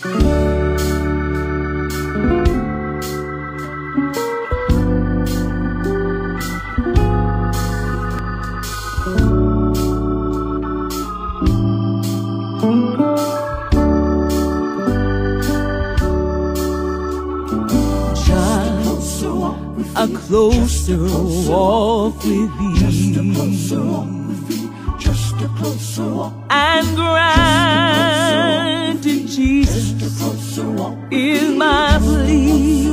Just a closer walk with thee. Just a closer walk, And granted is my plea.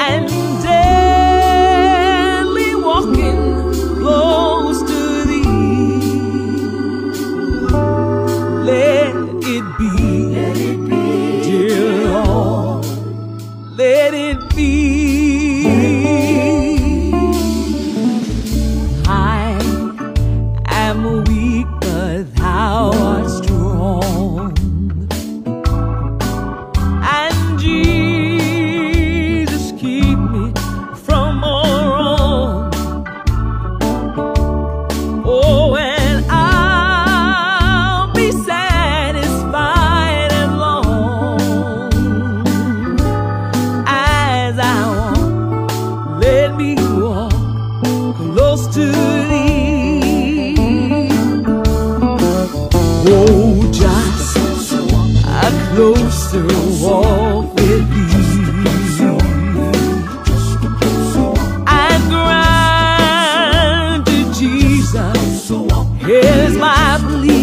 And daily walking close to thee. Let it be, dear Lord, let it be. Oh, just a closer walk with thee. And grant to Jesus is my plea.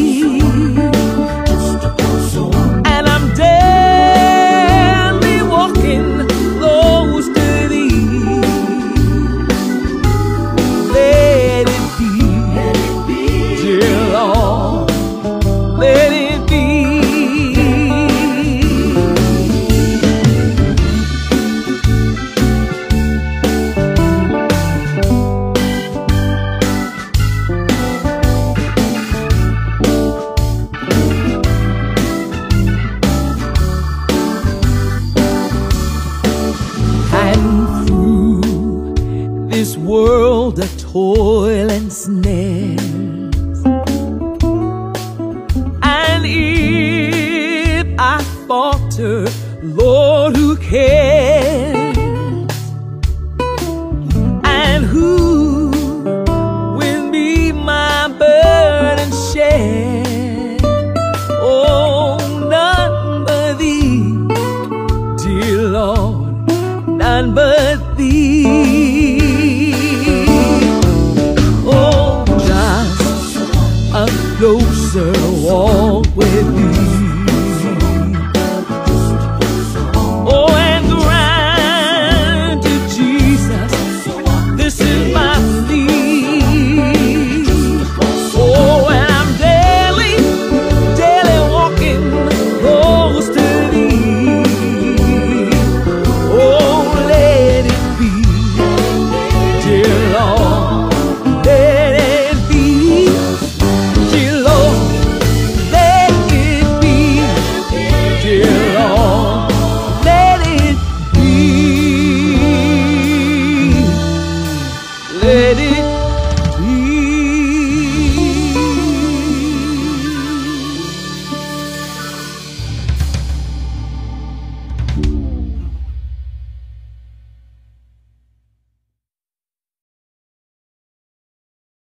World of toil and snares. And if I falter, Lord, who cares? And who will be my burden share? Oh, none but thee dear Lord, none but thee. Closer walk with thee.